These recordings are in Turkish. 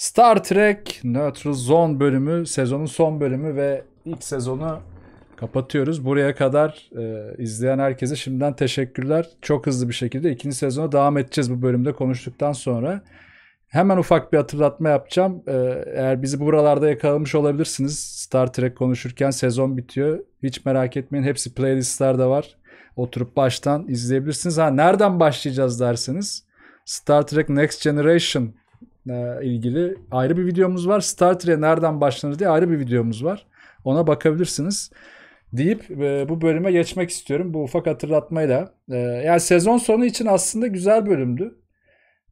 Star Trek Neutral Zone bölümü, sezonun son bölümü ve ilk sezonu kapatıyoruz. Buraya kadar e, izleyen herkese şimdiden teşekkürler. Çok hızlı bir şekilde ikinci sezona devam edeceğiz bu bölümde konuştuktan sonra. Hemen ufak bir hatırlatma yapacağım. E, eğer bizi buralarda yakalamış olabilirsiniz. Star Trek konuşurken sezon bitiyor. Hiç merak etmeyin. Hepsi playlistlerde var. Oturup baştan izleyebilirsiniz. Ha nereden başlayacağız derseniz Star Trek Next Generation ilgili ayrı bir videomuz var. Star Trek'e nereden başlanır diye ayrı bir videomuz var. Ona bakabilirsiniz. Deyip e, bu bölüme geçmek istiyorum. Bu ufak hatırlatmayla. E, yani sezon sonu için aslında güzel bölümdü.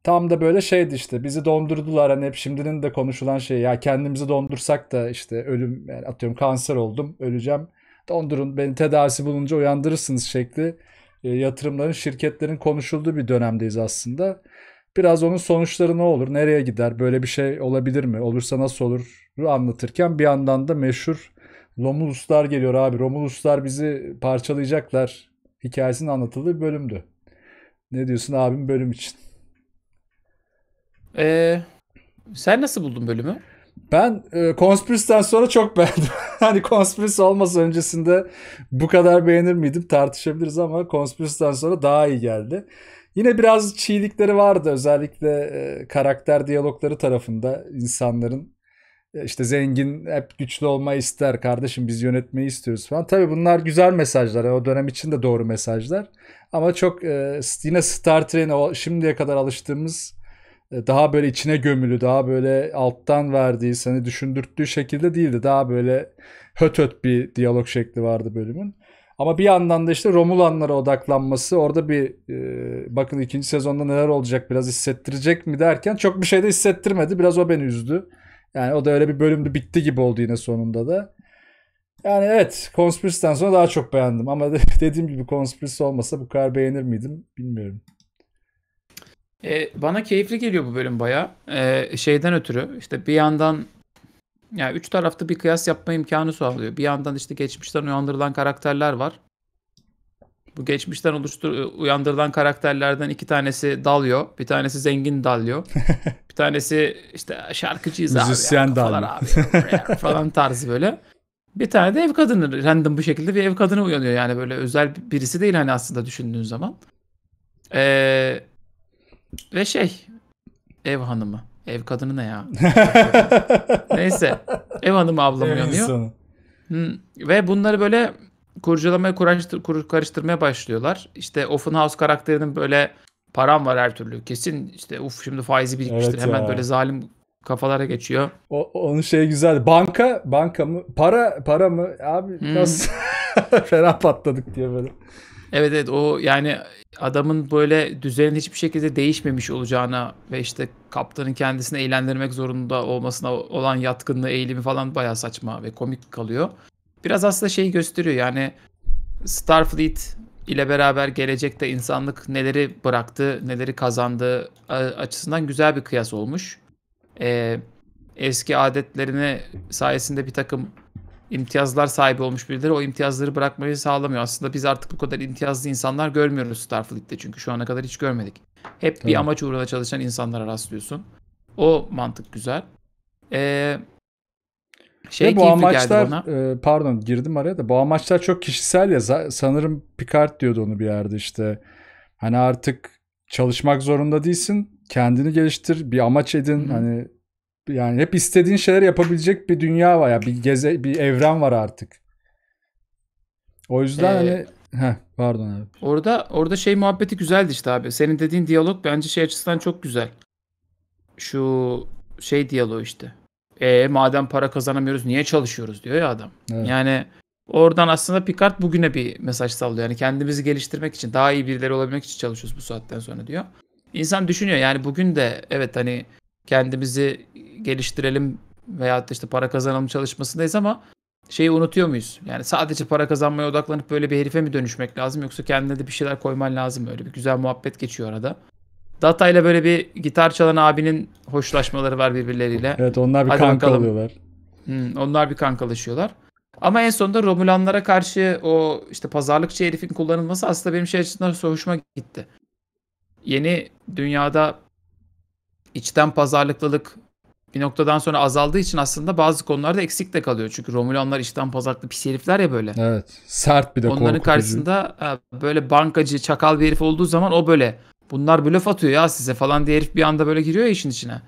Tam da böyle şeydi işte bizi dondurdular hani hep şimdinin de konuşulan şey ya kendimizi dondursak da işte ölüm yani atıyorum kanser oldum öleceğim dondurun beni tedavisi bulunca uyandırırsınız şekli e, yatırımların şirketlerin konuşulduğu bir dönemdeyiz aslında. Biraz onun sonuçları ne olur? Nereye gider? Böyle bir şey olabilir mi? Olursa nasıl olur? anlatırken bir yandan da meşhur Romuluslar geliyor abi. Romuluslar bizi parçalayacaklar. Hikayesinin anlatıldığı bir bölümdü. Ne diyorsun abim bölüm için? Ee, sen nasıl buldun bölümü? Ben e, Conspiracy'den sonra çok beğendim. hani Conspiracy olmasa öncesinde bu kadar beğenir miydim tartışabiliriz ama Conspiracy'den sonra daha iyi geldi. Yine biraz çiğlikleri vardı özellikle e, karakter diyalogları tarafında insanların e, işte zengin hep güçlü olmayı ister kardeşim biz yönetmeyi istiyoruz falan. Tabii bunlar güzel mesajlar o dönem için de doğru mesajlar ama çok e, yine Star Trek'in şimdiye kadar alıştığımız e, daha böyle içine gömülü, daha böyle alttan verdiği, seni düşündürttüğü şekilde değildi. Daha böyle höt höt bir diyalog şekli vardı bölümün. Ama bir yandan da işte Romulanlara odaklanması orada bir e, bakın ikinci sezonda neler olacak biraz hissettirecek mi derken çok bir şey de hissettirmedi. Biraz o beni üzdü. Yani o da öyle bir bölümde bitti gibi oldu yine sonunda da. Yani evet Conspiracy'den sonra daha çok beğendim ama dediğim gibi Conspiracy olmasa bu kadar beğenir miydim bilmiyorum. E, bana keyifli geliyor bu bölüm baya. E, şeyden ötürü işte bir yandan yani üç tarafta bir kıyas yapma imkanı sağlıyor. Bir yandan işte geçmişten uyandırılan karakterler var. Bu geçmişten oluştur uyandırılan karakterlerden iki tanesi dalıyor. Bir tanesi zengin dalıyor. bir tanesi işte şarkıcıyız abi. Müzisyen dalıyor. Abi, falan tarzı böyle. Bir tane de ev kadını random bu şekilde bir ev kadını uyanıyor. Yani böyle özel birisi değil hani aslında düşündüğün zaman. Ee, ve şey ev hanımı. Ev kadını ne ya? Neyse. Ev hanımı ablam uyanıyor. Ve bunları böyle kurcalamaya, kurajtır, kur, karıştırmaya başlıyorlar. İşte Offenhouse karakterinin böyle param var her türlü. Kesin işte uf şimdi faizi birikmiştir. Evet Hemen böyle zalim kafalara geçiyor. O, onun şey güzel. Banka, banka mı? Para, para mı? Abi hmm. nasıl fena patladık diye böyle. Evet evet o yani adamın böyle düzenin hiçbir şekilde değişmemiş olacağına ve işte kaptanın kendisini eğlendirmek zorunda olmasına olan yatkınlığı, eğilimi falan bayağı saçma ve komik kalıyor. Biraz aslında şeyi gösteriyor yani Starfleet ile beraber gelecekte insanlık neleri bıraktı, neleri kazandı açısından güzel bir kıyas olmuş. Ee, eski adetlerine sayesinde bir takım imtiyazlar sahibi olmuş birileri o imtiyazları bırakmayı sağlamıyor. Aslında biz artık bu kadar imtiyazlı insanlar görmüyoruz Starfleet'te çünkü şu ana kadar hiç görmedik. Hep Tabii. bir amaç uğruna çalışan insanlara rastlıyorsun. O mantık güzel. Ee, şey bu amaçlar bana. E, pardon girdim araya da bu amaçlar çok kişisel ya sanırım Picard diyordu onu bir yerde işte. Hani artık çalışmak zorunda değilsin. Kendini geliştir, bir amaç edin. Hı-hı. Hani yani hep istediğin şeyler yapabilecek bir dünya var ya bir geze bir evren var artık. O yüzden ee, hani heh, pardon abi. Orada orada şey muhabbeti güzeldi işte abi. Senin dediğin diyalog bence şey açısından çok güzel. Şu şey diyaloğu işte. E madem para kazanamıyoruz niye çalışıyoruz diyor ya adam. Evet. Yani oradan aslında Picard bugüne bir mesaj sallıyor. Yani kendimizi geliştirmek için, daha iyi birileri olabilmek için çalışıyoruz bu saatten sonra diyor. İnsan düşünüyor yani bugün de evet hani kendimizi geliştirelim veya işte para kazanalım çalışmasındayız ama şeyi unutuyor muyuz? Yani sadece para kazanmaya odaklanıp böyle bir herife mi dönüşmek lazım yoksa kendine de bir şeyler koyman lazım öyle bir güzel muhabbet geçiyor arada. Data ile böyle bir gitar çalan abinin hoşlaşmaları var birbirleriyle. Evet onlar bir Hadi kanka bakalım. oluyorlar. Hmm, onlar bir kankalaşıyorlar. Ama en sonunda Romulanlara karşı o işte pazarlıkçı herifin kullanılması aslında benim şey açısından hoşuma gitti. Yeni dünyada içten pazarlıklılık bir noktadan sonra azaldığı için aslında bazı konularda eksik de kalıyor. Çünkü Romulanlar işten pazarlıklı pis herifler ya böyle. Evet. Sert bir de Onların korkutucu. karşısında e, böyle bankacı, çakal bir herif olduğu zaman o böyle bunlar blöf atıyor ya size falan diye herif bir anda böyle giriyor ya işin içine.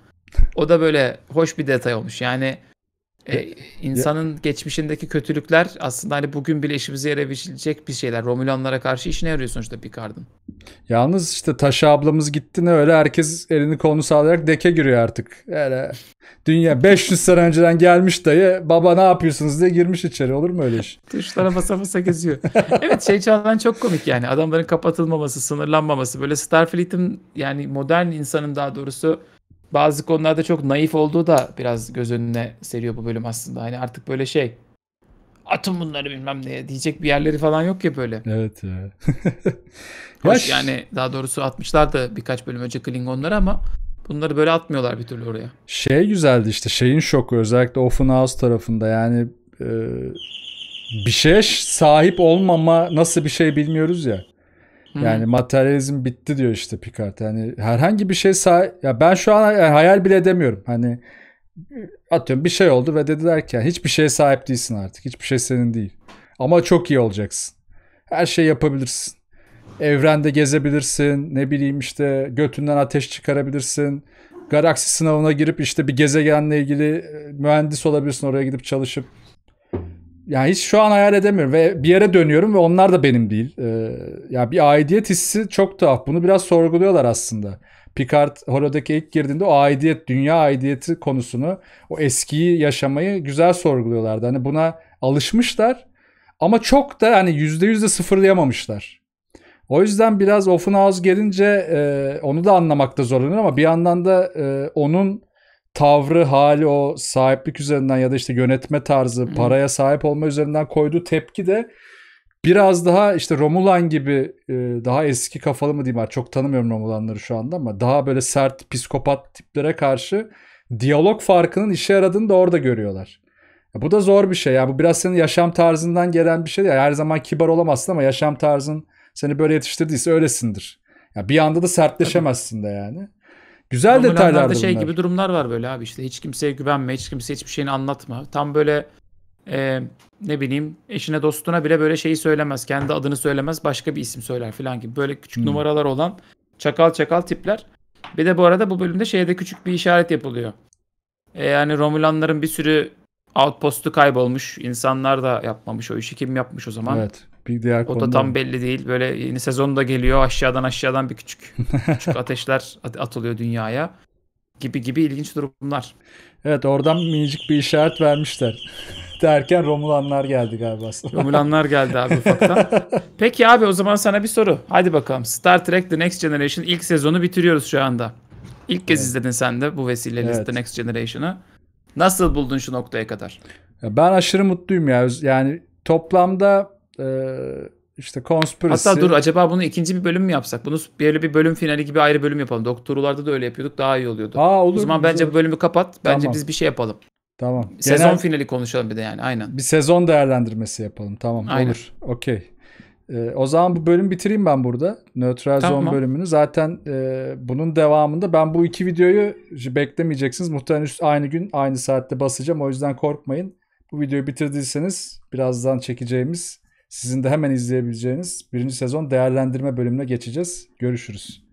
O da böyle hoş bir detay olmuş. Yani e, insanın geçmişindeki kötülükler aslında hani bugün bile işimize yarayabilecek bir şeyler. Romulanlara karşı işine yarıyor sonuçta Picard'ın. Yalnız işte Taşa ablamız gitti ne öyle herkes elini kolunu sallayarak deke giriyor artık. Öyle dünya 500 sene önceden gelmiş dayı baba ne yapıyorsunuz diye girmiş içeri olur mu öyle iş? Tuşlara basa basa geziyor. evet şey çağdan çok komik yani. Adamların kapatılmaması, sınırlanmaması. Böyle Starfleet'in yani modern insanın daha doğrusu bazı konularda çok naif olduğu da biraz göz önüne seriyor bu bölüm aslında. Hani artık böyle şey atın bunları bilmem ne diyecek bir yerleri falan yok ya böyle. Evet ya. Hoş Ya yani daha doğrusu atmışlar da birkaç bölüm önce Klingonları ama bunları böyle atmıyorlar bir türlü oraya. Şey güzeldi işte şeyin şoku özellikle Offenhouse tarafında yani e, bir şeye sahip olmama nasıl bir şey bilmiyoruz ya. Yani materyalizm bitti diyor işte Picard. Yani herhangi bir şey sahip ya ben şu an hayal bile edemiyorum. Hani atıyorum bir şey oldu ve dediler ki hiçbir şeye sahip değilsin artık. Hiçbir şey senin değil. Ama çok iyi olacaksın. Her şeyi yapabilirsin. Evrende gezebilirsin. Ne bileyim işte götünden ateş çıkarabilirsin. Galaksi sınavına girip işte bir gezegenle ilgili e, mühendis olabilirsin. Oraya gidip çalışıp yani hiç şu an hayal edemiyorum ve bir yere dönüyorum ve onlar da benim değil. Ee, ya bir aidiyet hissi çok tuhaf. Bunu biraz sorguluyorlar aslında. Picard Holodeck'e ilk girdiğinde o aidiyet, dünya aidiyeti konusunu, o eskiyi yaşamayı güzel sorguluyorlardı. Hani buna alışmışlar ama çok da hani yüzde yüzde sıfırlayamamışlar. O yüzden biraz Offenhouse gelince e, onu da anlamakta zorlanıyor ama bir yandan da e, onun tavrı, hali o sahiplik üzerinden ya da işte yönetme tarzı, Hı. paraya sahip olma üzerinden koyduğu tepki de biraz daha işte Romulan gibi e, daha eski kafalı mı diyeyim artık çok tanımıyorum Romulanları şu anda ama daha böyle sert psikopat tiplere karşı diyalog farkının işe yaradığını da orada görüyorlar. Bu da zor bir şey. Yani bu biraz senin yaşam tarzından gelen bir şey. Yani her zaman kibar olamazsın ama yaşam tarzın seni böyle yetiştirdiyse öylesindir. Ya bir anda da sertleşemezsin de yani. Güzel Romulanlarda detaylardı şey bunlar. gibi durumlar var böyle abi işte hiç kimseye güvenme, hiç kimseye hiçbir şeyini anlatma. Tam böyle e, ne bileyim eşine dostuna bile böyle şeyi söylemez. Kendi adını söylemez başka bir isim söyler falan gibi. Böyle küçük Hmm. numaralar olan çakal çakal tipler. Bir de bu arada bu bölümde şeyde küçük bir işaret yapılıyor. E, yani Romulanların bir sürü outpostu kaybolmuş. İnsanlar da yapmamış o işi. Kim yapmış o zaman? Evet. Bir diğer O da tam belli değil. Böyle yeni sezon da geliyor. Aşağıdan aşağıdan bir küçük küçük ateşler at- atılıyor dünyaya. Gibi gibi ilginç durumlar. Evet oradan minicik bir işaret vermişler. Derken Romulanlar geldi galiba. Romulanlar geldi abi ufaktan. Peki abi o zaman sana bir soru. Hadi bakalım. Star Trek The Next Generation ilk sezonu bitiriyoruz şu anda. İlk kez Evet. izledin sen de bu vesileyle Evet. The Next Generation'ı. Nasıl buldun şu noktaya kadar? Ben aşırı mutluyum ya. Yani toplamda e, işte Conspiracy. Hatta dur acaba bunu ikinci bir bölüm mü yapsak? Bunu böyle bir bölüm finali gibi ayrı bölüm yapalım. Doktorlarda da öyle yapıyorduk. Daha iyi oluyordu. Aa olur. o zaman güzel. bence bu bölümü kapat. Bence Tamam. biz bir şey yapalım. Tamam. Sezon Genel finali konuşalım bir de yani. Aynen. bir sezon değerlendirmesi yapalım. Tamam Aynen. olur. Okey. E, o zaman bu bölüm bitireyim ben burada. Neutral Tamam. Zone bölümünü. Zaten e, bunun devamında ben bu iki videoyu beklemeyeceksiniz. Muhtemelen aynı gün aynı saatte basacağım. O yüzden korkmayın. Bu videoyu bitirdiyseniz birazdan çekeceğimiz sizin de hemen izleyebileceğiniz birinci sezon değerlendirme bölümüne geçeceğiz. Görüşürüz.